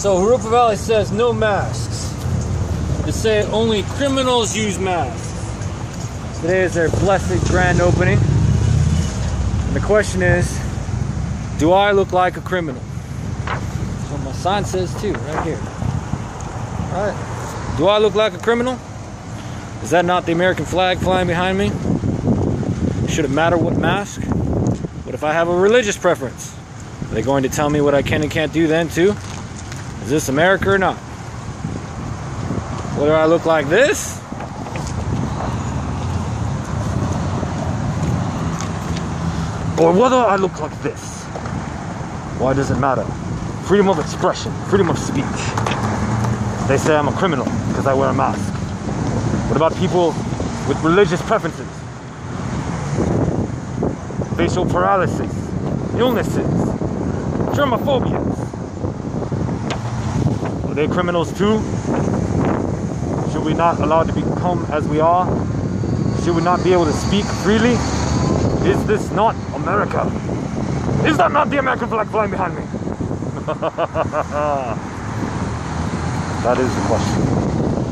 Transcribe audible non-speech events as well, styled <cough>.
So Jurupa Valley says no masks. They say only criminals use masks. Today is their blessed grand opening. And the question is, do I look like a criminal? What my sign says too, right here. Alright. Do I look like a criminal? Is that not the American flag flying behind me? Should it matter what mask? What if I have a religious preference? Are they going to tell me what I can and can't do then too? Is this America or not? Whether I look like this or whether I look like this. Why does it matter? Freedom of expression, freedom of speech. They say I'm a criminal because I wear a mask. What about people with religious preferences? Facial paralysis, illnesses, germophobias. Are they criminals too? Should we not allow to become as we are? Should we not be able to speak freely? Is this not America? Is that not the American flag flying behind me? <laughs> that is the question.